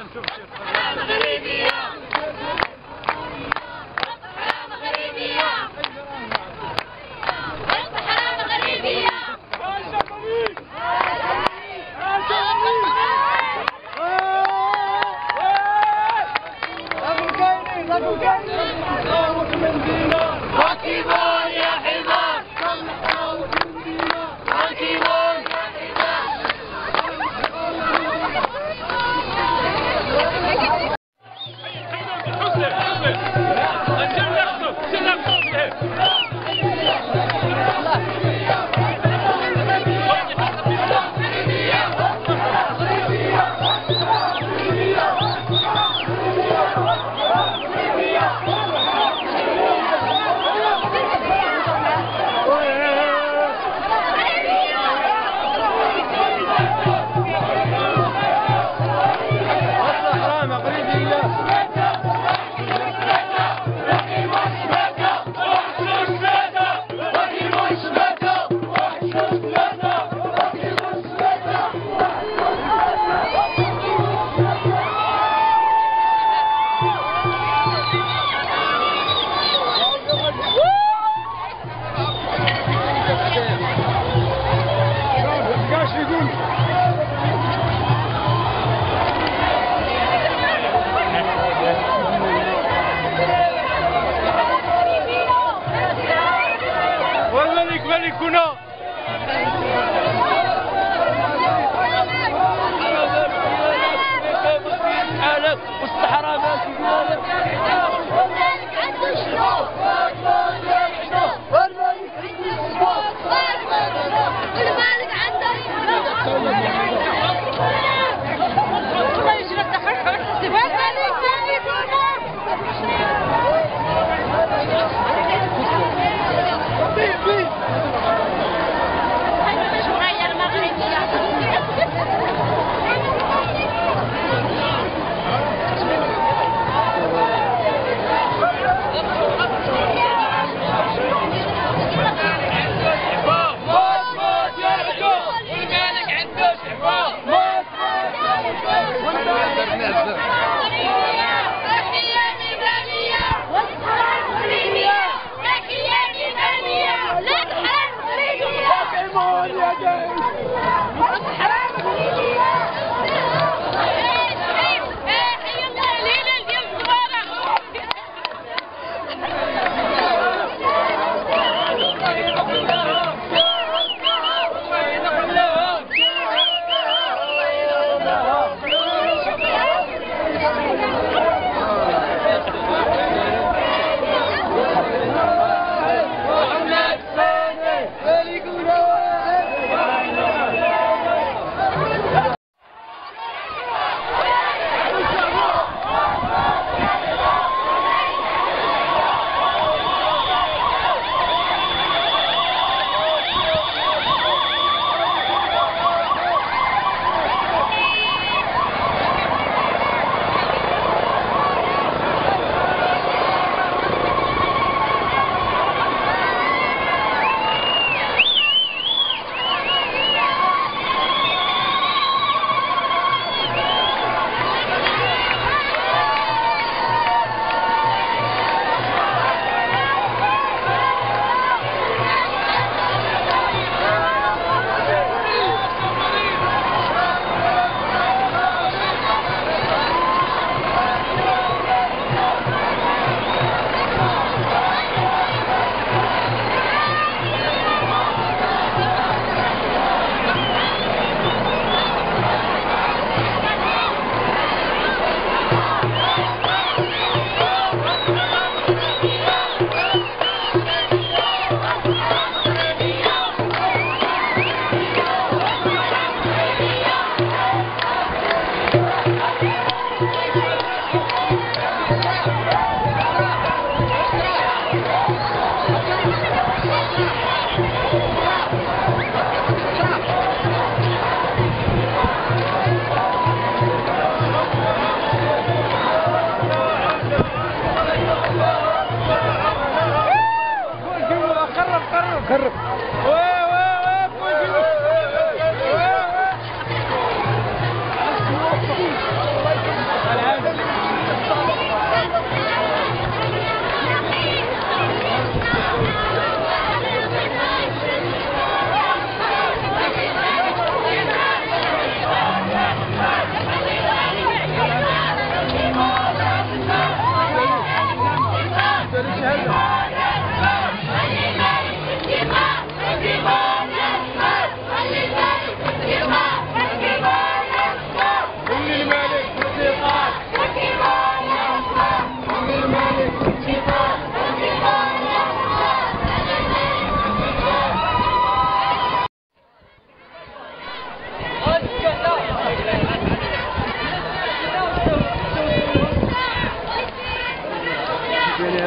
Sen çok şey. Ninguno.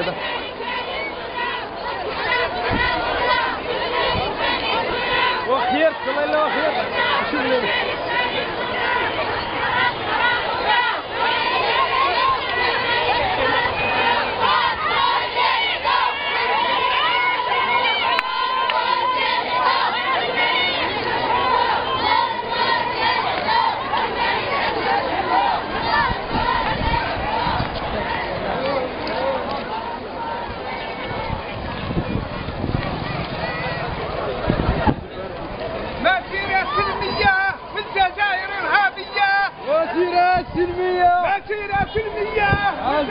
the مسيرة في المياه